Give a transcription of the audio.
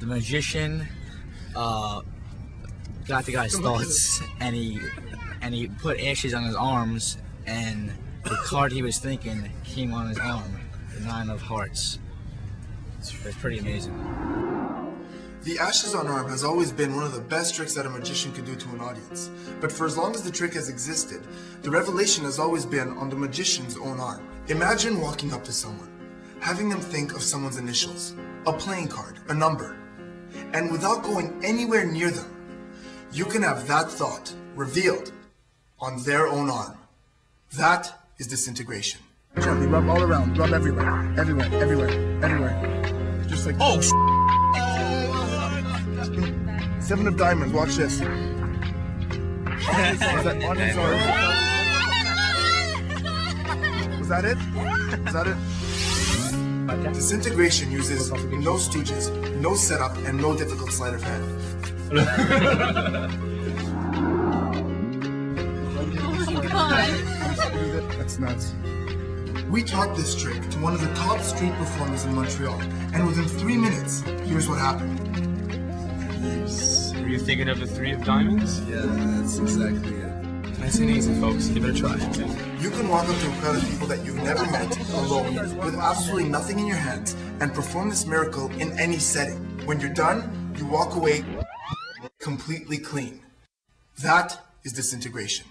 the magician uh, got the guy's thoughts and he and he put ashes on his arms and the card he was thinking came on his arm the nine of hearts it's, it's pretty amazing The ashes on arm has always been one of the best tricks that a magician could do to an audience. But for as long as the trick has existed, the revelation has always been on the magician's own arm. Imagine walking up to someone, having them think of someone's initials, a playing card, a number, and without going anywhere near them, you can have that thought revealed on their own arm. That is disintegration. Gently rub all around, rub everywhere, everywhere, everywhere, everywhere. Just like oh. Seven of diamonds. Watch this. On his arm? Was that it? Was that it? Disintegration uses no stooges, no setup, and no difficult sleight of hand. That's nuts. We taught this trick to one of the top street performers in Montreal, and within three minutes, here's what happened. Were you thinking of the three of diamonds? Yeah, that's exactly it. Nice and easy, folks. Give it a try. You can walk up to a crowd of people that you've never met, alone, with absolutely nothing in your hands, and perform this miracle in any setting. When you're done, you walk away completely clean. That is disintegration.